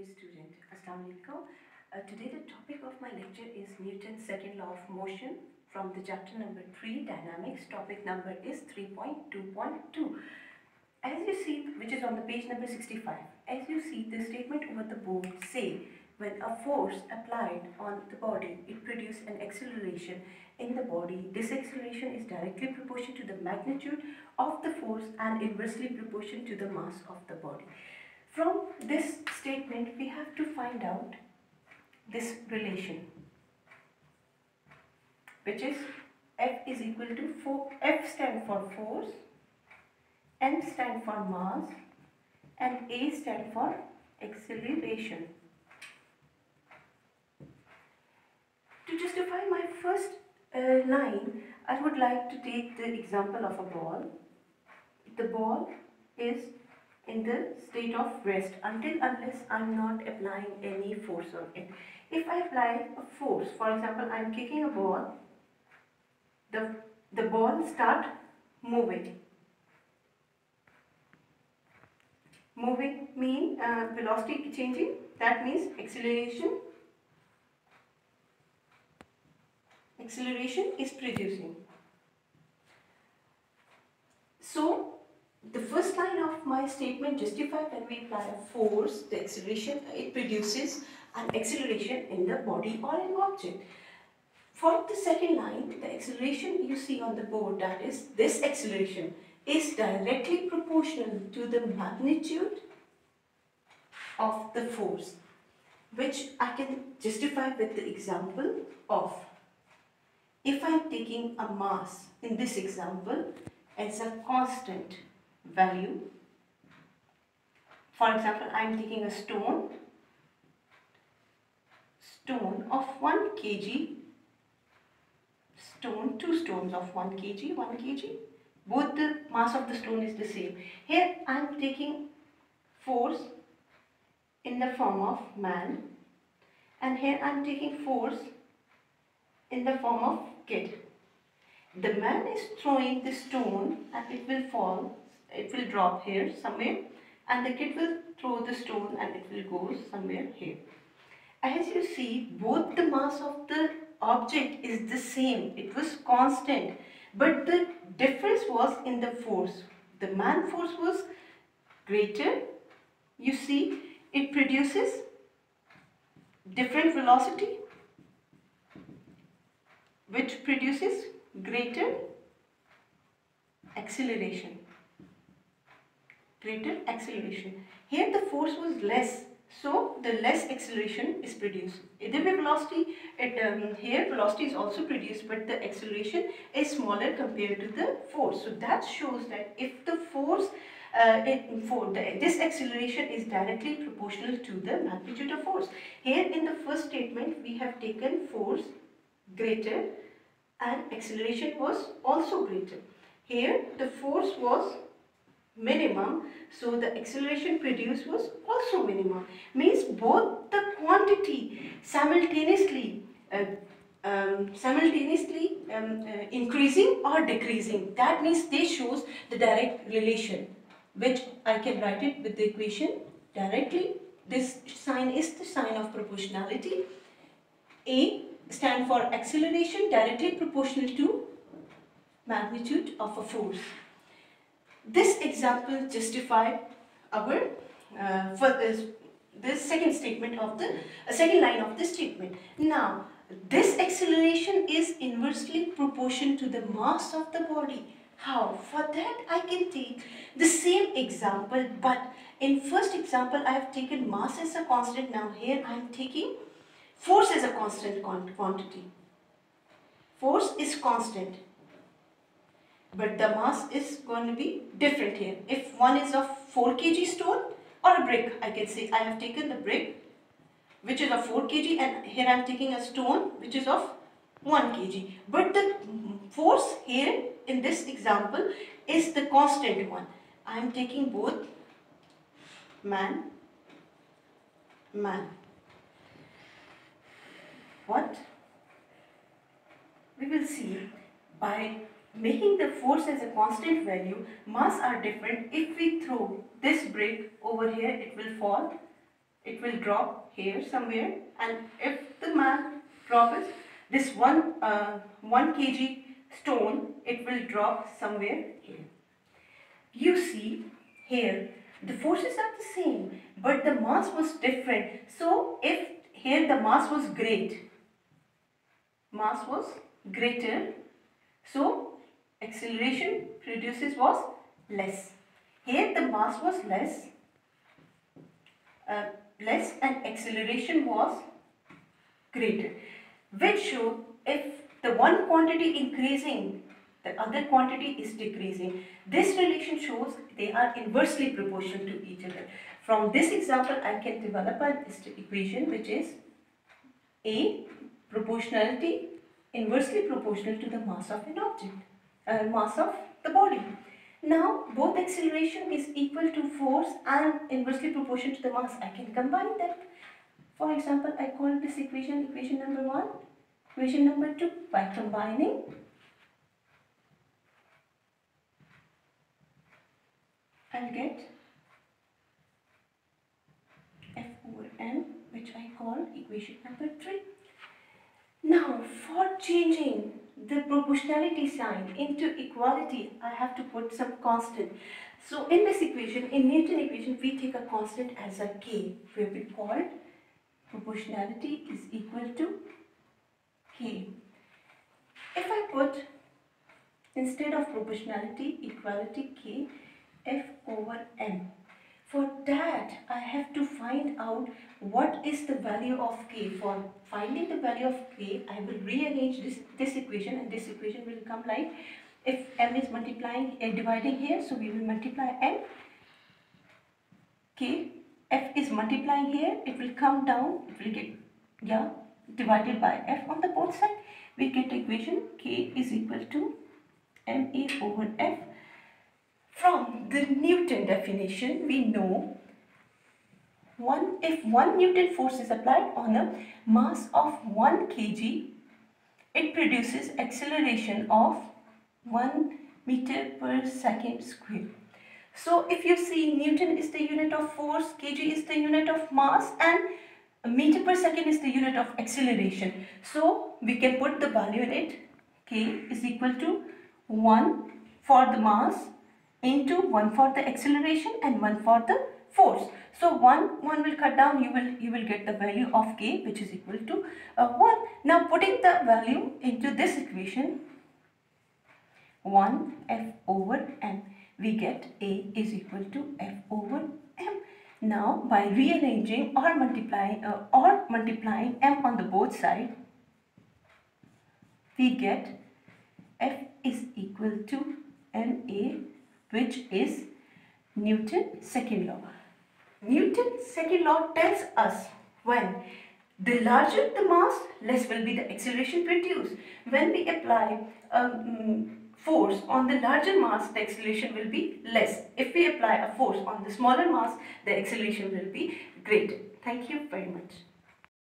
dear student. Assalamu alaikum. Uh, today the topic of my lecture is Newton's second law of motion from the chapter number 3 dynamics. Topic number is 3.2.2. As you see, which is on the page number 65, as you see the statement over the board say when a force applied on the body, it produces an acceleration in the body. This acceleration is directly proportional to the magnitude of the force and inversely proportional to the mass of the body. From this statement, we have to find out this relation, which is F is equal to 4, F stand for force, M stand for mass, and A stand for acceleration. To justify my first uh, line, I would like to take the example of a ball. The ball is in the state of rest until unless I'm not applying any force on it. If I apply a force, for example, I'm kicking a ball, the, the ball start moving. Moving mean uh, velocity changing, that means acceleration. Acceleration is producing. So, the first line statement justifies when we apply a force, the acceleration, it produces an acceleration in the body or an object. For the second line, the acceleration you see on the board, that is, this acceleration is directly proportional to the magnitude of the force, which I can justify with the example of, if I am taking a mass in this example as a constant value. For example, I am taking a stone, stone of 1 kg, stone, two stones of 1 kg, 1 kg. Both the mass of the stone is the same. Here I am taking force in the form of man and here I am taking force in the form of kid. The man is throwing the stone and it will fall it will drop here somewhere and the kid will throw the stone and it will go somewhere here. As you see, both the mass of the object is the same. It was constant. But the difference was in the force. The man force was greater. You see, it produces different velocity which produces greater acceleration greater acceleration. Here the force was less, so the less acceleration is produced. Either way velocity, it, um, here velocity is also produced, but the acceleration is smaller compared to the force. So that shows that if the force uh, it, for the, this acceleration is directly proportional to the magnitude of force. Here in the first statement we have taken force greater and acceleration was also greater. Here the force was minimum so the acceleration produced was also minimum. Means both the quantity simultaneously uh, um, simultaneously um, uh, increasing or decreasing. That means they shows the direct relation which I can write it with the equation directly. This sign is the sign of proportionality. A stand for acceleration directly proportional to magnitude of a force this example justified our uh, for this, this second statement of the uh, second line of the statement. Now, this acceleration is inversely proportional to the mass of the body. How? For that I can take the same example but in first example I have taken mass as a constant. Now here I am taking force as a constant quantity. Force is constant but the mass is going to be different here. If one is of 4 kg stone or a brick, I can say I have taken the brick which is of 4 kg and here I am taking a stone which is of 1 kg. But the force here in this example is the constant one. I am taking both man, man. What? We will see by making the force as a constant value, mass are different. If we throw this brick over here, it will fall. it will drop here somewhere and if the man drops this one, uh, 1 kg stone, it will drop somewhere here. You see here, the forces are the same, but the mass was different. So if here the mass was great, mass was greater, so acceleration produces was less. Here the mass was less, uh, less and acceleration was greater, which show if the one quantity increasing, the other quantity is decreasing. This relation shows they are inversely proportional to each other. From this example, I can develop an equation which is A proportionality inversely proportional to the mass of an object, uh, mass of the body. Now, both acceleration is equal to force and inversely proportional to the mass. I can combine them. For example, I call this equation equation number 1, equation number 2 by combining I'll get F over m which I call equation number 3. Now for changing the proportionality sign into equality, I have to put some constant. So in this equation, in Newton equation, we take a constant as a k, where we call proportionality is equal to k. If I put, instead of proportionality, equality k, f over m, for that, I have to find out what is the value of k. For finding the value of k, I will rearrange this, this equation and this equation will come like if m is multiplying and dividing here, so we will multiply m. k, f is multiplying here, it will come down, it will get, yeah, divided by f on the both side. We get the equation k is equal to ma over f the Newton definition, we know one, if 1 Newton force is applied on a mass of 1 kg, it produces acceleration of 1 meter per second square. So if you see Newton is the unit of force, kg is the unit of mass and meter per second is the unit of acceleration. So we can put the value in it. k is equal to 1 for the mass into one for the acceleration and one for the force. So one one will cut down. You will you will get the value of k which is equal to uh, one. Now putting the value into this equation, one f over m, we get a is equal to f over m. Now by rearranging or multiplying uh, or multiplying m on the both side, we get f is equal to ma which is Newton's second law. Newton's second law tells us when the larger the mass, less will be the acceleration produced. When we apply um, force on the larger mass, the acceleration will be less. If we apply a force on the smaller mass, the acceleration will be greater. Thank you very much.